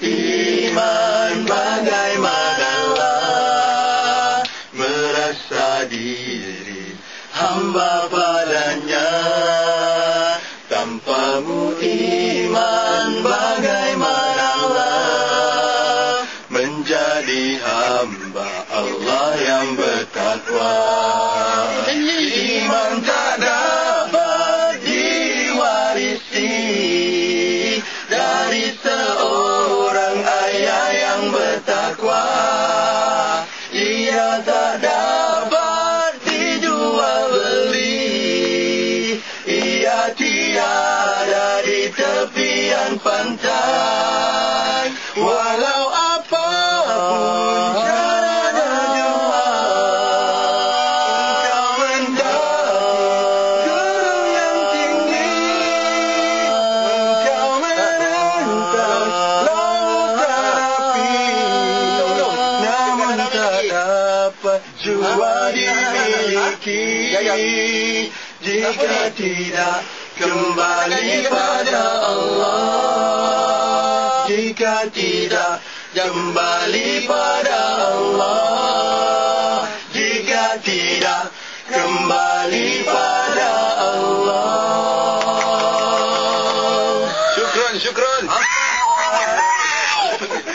iman Bagaimanalah Merasa diri Hamba padanya. Tanpamu iman Bagaimanalah Menjadi hamba Allah yang bertakwa bertakwa Ia tak dapat dijual beli. Ia tiada di tepian dapat jua dimiliki Jika tidak kembali pada Allah. Jika tidak kembali pada Allah. Jika tidak kembali pada Allah. Syukran, syukran.